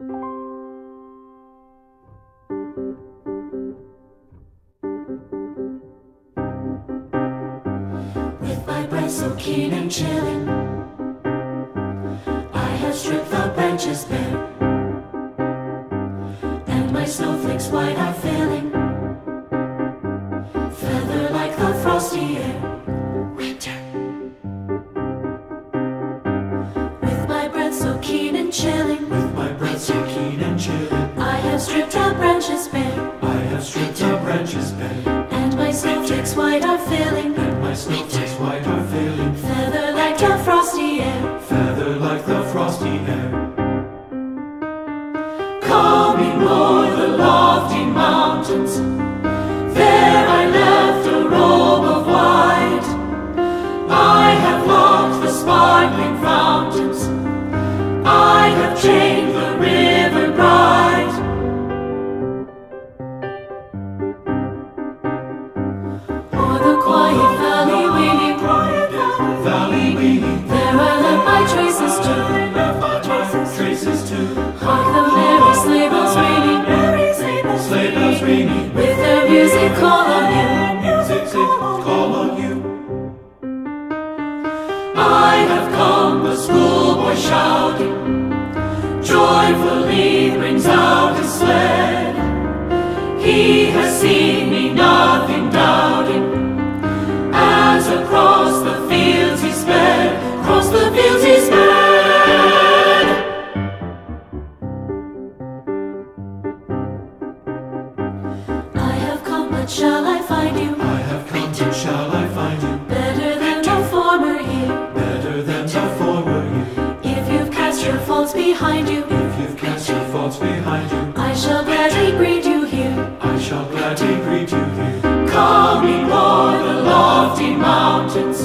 With my breath so keen and chilling, I have stripped the branches bare, and my snowflakes white are filling, feather like the frosty air. Winter. With my breath so keen and chilling, stripped the Ringing, with their music call on you. music call on you. I have come, the schoolboy shouting, joyfully brings out his sled. He has shall I find you I have come, and shall I find you better than the former year? better than the former year? If you've cast your faults behind you, If you've cast your faults behind you, I shall gladly greet you here. I shall gladly greet you here. Coming o'er the lofty mountains,